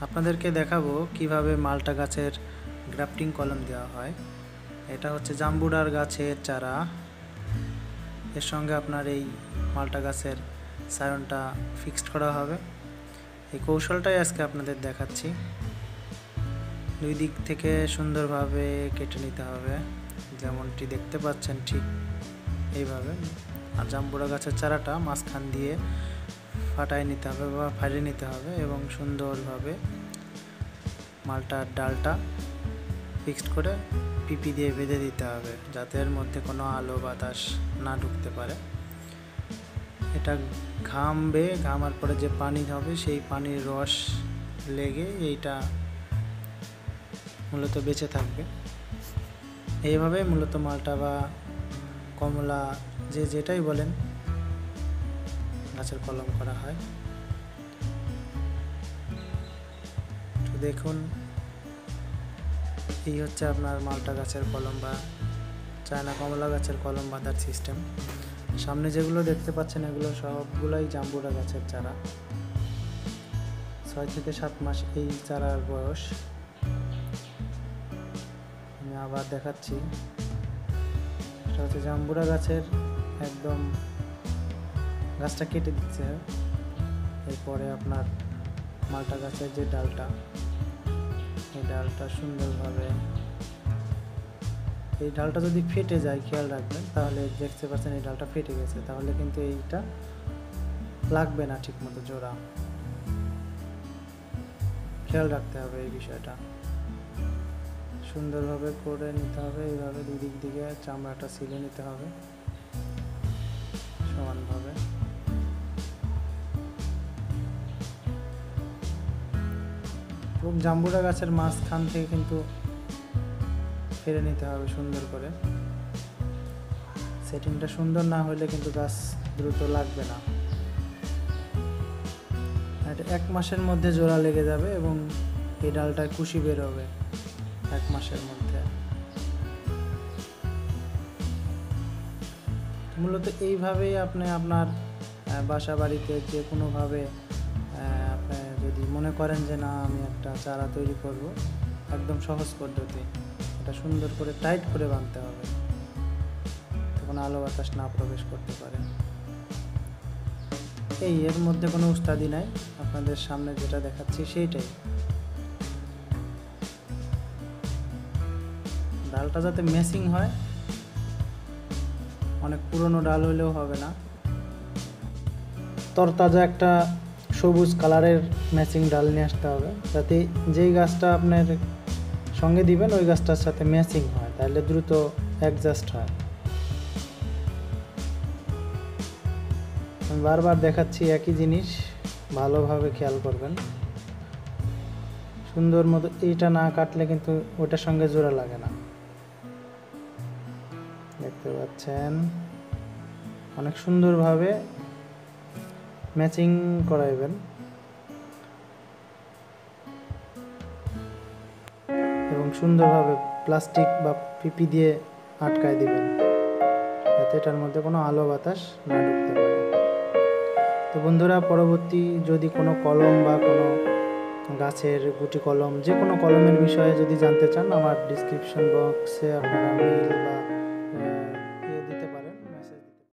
আপনাদেরকে দেখাবো কীভাবে মালটা গাছের গ্রাফটিং কলম দেওয়া হয়। এটা হচ্ছে জাম্বুডার গাছের চারা। এর সঙ্গে আপনার এই মালটা গাছের সায়নটা ফিক্সড করা হবে। এই কৌশলটাই আজকে আপনাদের দেখাচ্ছি। দুই দিক থেকে সুন্দরভাবে কেটে নিতে হবে। যেমনটি দেখতে পাচ্ছেন ঠিক এইভাবে। আর জাম্বুরা গাছের চারাটা মাঝখান দিয়ে ফাটায় নিতে হবে বা ফাটিয়ে নিতে হবে এবং সুন্দরভাবে মালটার ডালটা ফিক্সড করে পিপি দিয়ে বেঁধে দিতে হবে যাতে এর মধ্যে কোনো আলো বাতাস না ঢুকতে পারে। এটা ঘামবে, ঘামার পরে যে পানি হবে সেই পানির রস লেগে এইটা মূলত বেঁচে থাকবে। এইভাবে মূলত মালটা বা কমলা যে যেটাই বলেন গাছের কলম করা হয়। তো দেখুন, এই হচ্ছে আপনার মালটা গাছের কলম বা চায়না কমলা গাছের কলম বাঁধার সিস্টেম সামনে যেগুলো দেখতে পাচ্ছেন, এগুলো সবগুলোই জাম্বুরা গাছের চারা। ছয় থেকে সাত মাস এই চারার বয়স। আমি আবার দেখাচ্ছি। এটা হচ্ছে জাম্বুরা গাছের একদম গাছটা কেটে দিচ্ছে। এরপরে আপনার মালটা গাছের যে ডালটা, এই ডালটা সুন্দরভাবে এই ডালটা যদি ফেটে যায়, খেয়াল রাখবেন, তাহলে দেখতে পাচ্ছেন এই ডালটা ফেটে গেছে। তাহলে কিন্তু এইটা লাগবে না ঠিক মতো জোড়া। খেয়াল রাখতে হবে এই বিষয়টা। সুন্দরভাবে করে নিতে হবে, এইভাবে দুদিক দিকে চামড়াটা সিলে নিতে হবে। সমানভাবে। জাম্বুরা গাছের মাঝখান থেকে কিন্তু ফেলে নিতে হবে সুন্দর করে। সেটিংটা সুন্দর না হলে কিন্তু গাছ দ্রুত লাগবে না। এটা এক মাসের মধ্যে জোড়া লেগে যাবে এবং এই ডালটায় কুশি বের হবে এক মাসের মধ্যে। মূলত এইভাবেই আপনি আপনার বাসা বাড়িতে যে কোনোভাবে আপনি যদি মনে করেন যে না, আমি একটা চারা তৈরি করব, একদম সহজ পদ্ধতি, এটা সুন্দর করে টাইট করে বাঁধতে হবে, তখন আলো বাতাস না প্রবেশ করতে পারে। এই, এর মধ্যে কোনো উস্তাদি নাই, আপনাদের সামনে যেটা দেখাচ্ছি সেইটাই। ডালটা যাতে ম্যাচিং হয়, অনেক পুরনো ডাল হলেও হবে না। তরতাজা একটা সবুজ কালারের ম্যাচিং ডাল নিয়ে আসতে হবে। যাতে যেই গাছটা আপনার সঙ্গে দিবেন, ওই গাছটার সাথে ম্যাচিং হয়, তাহলে দ্রুত অ্যাডজাস্ট হয়। বারবার দেখাচ্ছি একই জিনিস, ভালোভাবে খেয়াল করবেন। সুন্দর মতো এইটা না কাটলে কিন্তু ওটার সঙ্গে জোড়া লাগে না। দেখতে পাচ্ছেন? অনেক সুন্দরভাবে ম্যাচিং করাইবেন। এবং সুন্দরভাবে প্লাস্টিক বা পিপি দিয়ে আটকায় দিবেন। যাতে এটার মধ্যে কোনো আলো বাতাস না ঢুকতে পারে। তো বন্ধুরা, পরবর্তী যদি কোনো কলম বা কোনো গাছের গুটি কলম, যে কোনো কলমের বিষয়ে যদি জানতে চান, আমার ডিসক্রিপশন বক্সে আপনারা মেইল বা